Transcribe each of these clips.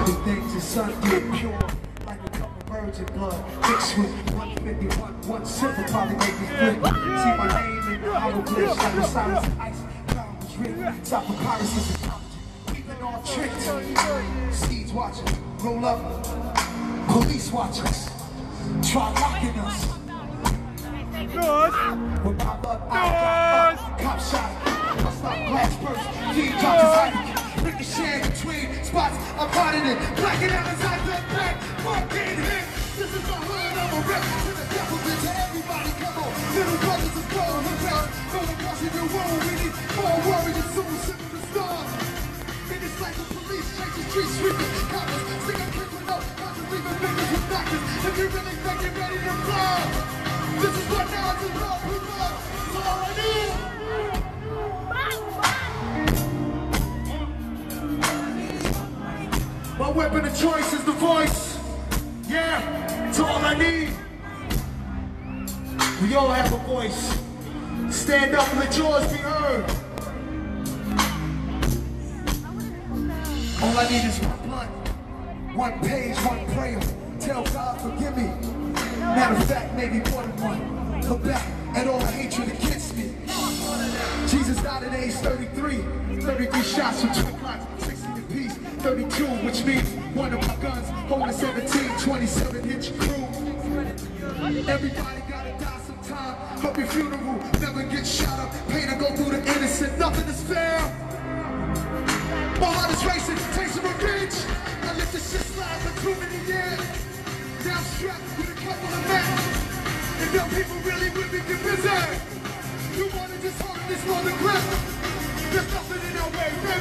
Earthly things is sundew pure, like a cup of virgin blood. Mixed with 151, one sip will probably make me flip. See my name in the hieroglyphs, like the silence of ice. Was written, top of Paris is a Even all tricked. Seeds watching, roll up. Police watch us. Try locking us. With my blood, I got Cop shot, I'm hiding it. Blacking out inside the back. Fucking hit. This is my hood. I'm a rep to the devil. To everybody, come on. Little brothers is going with us. Going across your road. We need more warriors soon. Simple to stars. It's like the police chasing street sweepers. Coppers. Sing a kick with no. Conscious leaving fingers with doctors. If you really think you're ready to fly. This is what now is love. My weapon of choice is the voice. Yeah, it's all I need. We all have a voice. Stand up, and let yours be heard. All I need is one blunt, one page, one prayer. Tell God, forgive me. Matter of fact, maybe more than one. Look back at all the hatred against me. Jesus died at age 33. 33 shots from twin clocks, 60 apiece. 32, which means one of my guns holding 17, 27 inch crew. Everybody gotta die sometime. Hope your funeral never get shot up. Pain to go through the innocent. Nothing is fair. My heart is racing, tasting revenge. I let this shit slide for too many years. Now strapped with a couple of men. And young people really with me get busy. You wanna just hold this for the grip.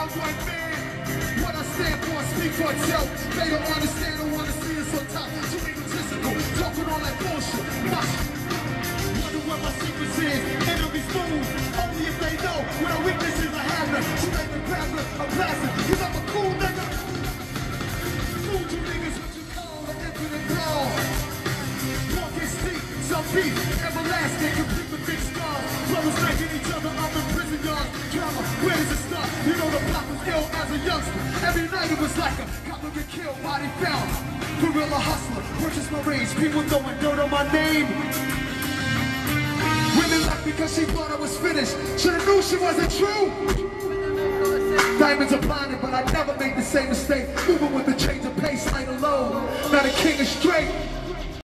What I stand for, speak for itself. They don't understand, don't wanna see us on top. Too egotistical, talking all that bullshit. Mush. Wonder what my secrets is. Enemies move. Only if they know what our weaknesses I have them. She make me grab her, I'm blasting. Cause I'm a cool nigga. Fool you niggas what you call an infinite brawl. Walk is deep, some beef, everlasting, complete with big scars. Brothers making it was like a cop killed, body found. Guerrilla hustler, purchase marines, people throwing dirt on my name. Women left because she thought I was finished. Should've knew she wasn't true. Diamonds are blinded, but I never make the same mistake. Moving with the change of pace, light alone. Not a king of straight.